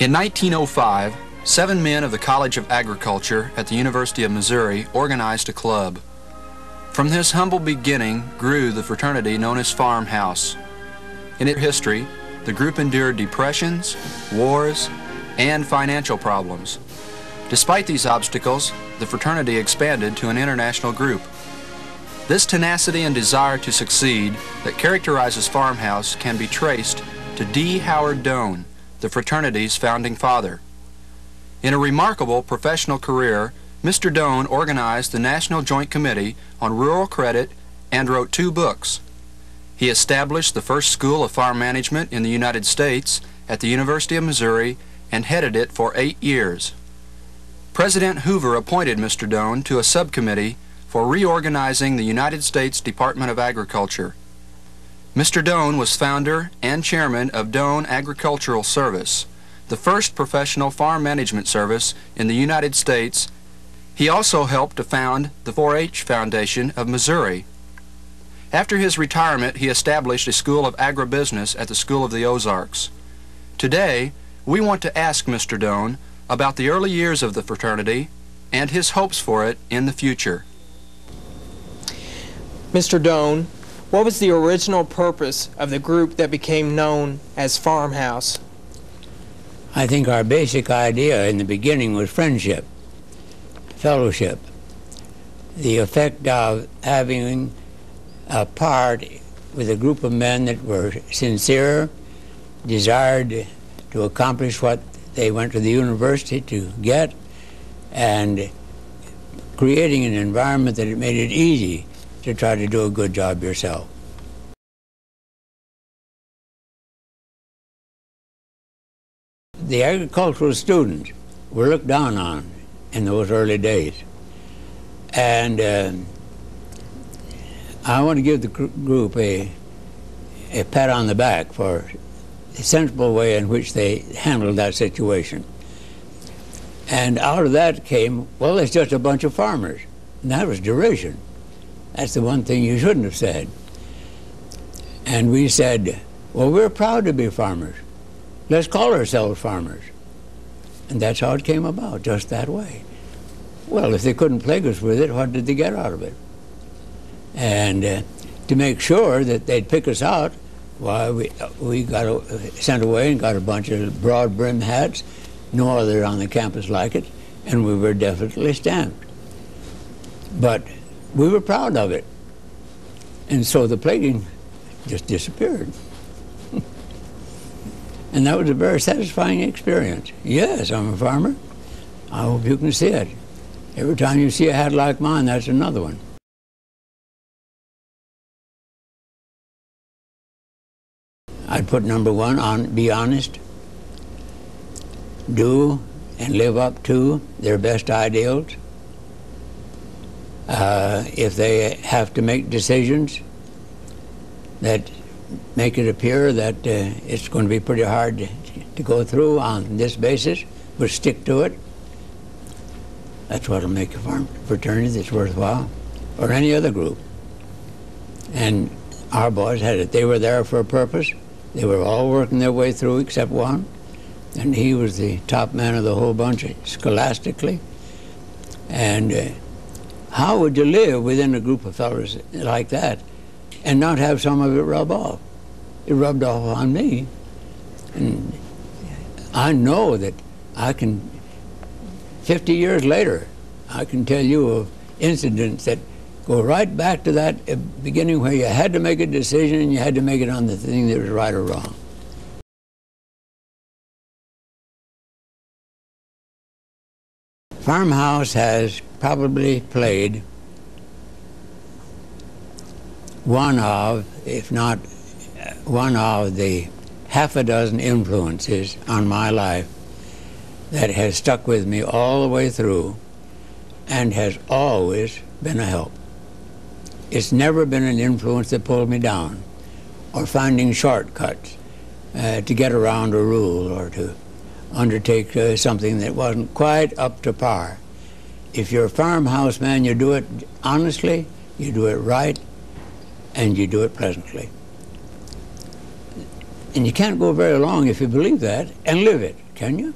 In 1905, seven men of the College of Agriculture at the University of Missouri organized a club. From this humble beginning grew the fraternity known as Farmhouse. In its history, the group endured depressions, wars, and financial problems. Despite these obstacles, the fraternity expanded to an international group. This tenacity and desire to succeed that characterizes Farmhouse can be traced to D. Howard Doane, the fraternity's founding father. In a remarkable professional career, Mr. Doane organized the National Joint Committee on Rural Credit and wrote two books. He established the first school of farm management in the United States at the University of Missouri and headed it for eight years. President Hoover appointed Mr. Doane to a subcommittee for reorganizing the United States Department of Agriculture. Mr. Doane was founder and chairman of Doane Agricultural Service, the first professional farm management service in the United States. He also helped to found the 4-H Foundation of Missouri. After his retirement, he established a school of agribusiness at the School of the Ozarks. Today, we want to ask Mr. Doane about the early years of the fraternity and his hopes for it in the future. Mr. Doane, what was the original purpose of the group that became known as Farmhouse? I think our basic idea in the beginning was friendship, fellowship, the effect of having a part with a group of men that were sincere, desired to accomplish what they went to the university to get, and creating an environment that it made it easy to try to do a good job yourself. The agricultural students were looked down on in those early days. And uh, I want to give the group a, a pat on the back for the sensible way in which they handled that situation. And out of that came, well, it's just a bunch of farmers. And that was derision. That's the one thing you shouldn't have said. And we said, well, we're proud to be farmers. Let's call ourselves farmers. And that's how it came about, just that way. Well, if they couldn't plague us with it, what did they get out of it? And uh, to make sure that they'd pick us out, why we we got a, sent away and got a bunch of broad brim hats, no other on the campus like it, and we were definitely stamped. But we were proud of it, and so the plaguing just disappeared. and that was a very satisfying experience. Yes, I'm a farmer. I hope you can see it. Every time you see a hat like mine, that's another one. I'd put number one on be honest, do and live up to their best ideals. Uh, if they have to make decisions that make it appear that uh, it's going to be pretty hard to, go through on this basis, but stick to it. That's what will make a fraternity that's worthwhile, or any other group. And our boys had it. They were there for a purpose. They were all working their way through except one, and he was the top man of the whole bunch scholastically. And uh, how would you live within a group of fellows like that and not have some of it rub off? It rubbed off on me. And I know that I can, 50 years later, I can tell you of incidents that go right back to that uh, beginning where you had to make a decision and you had to make it on the thing that was right or wrong. Farmhouse has probably played one of, if not one of the half a dozen influences on my life that has stuck with me all the way through and has always been a help. It's never been an influence that pulled me down or finding shortcuts uh, to get around a rule or to undertake uh, something that wasn't quite up to par. If you're a farmhouse man, you do it honestly, you do it right, and you do it pleasantly. And you can't go very long if you believe that and live it. can you?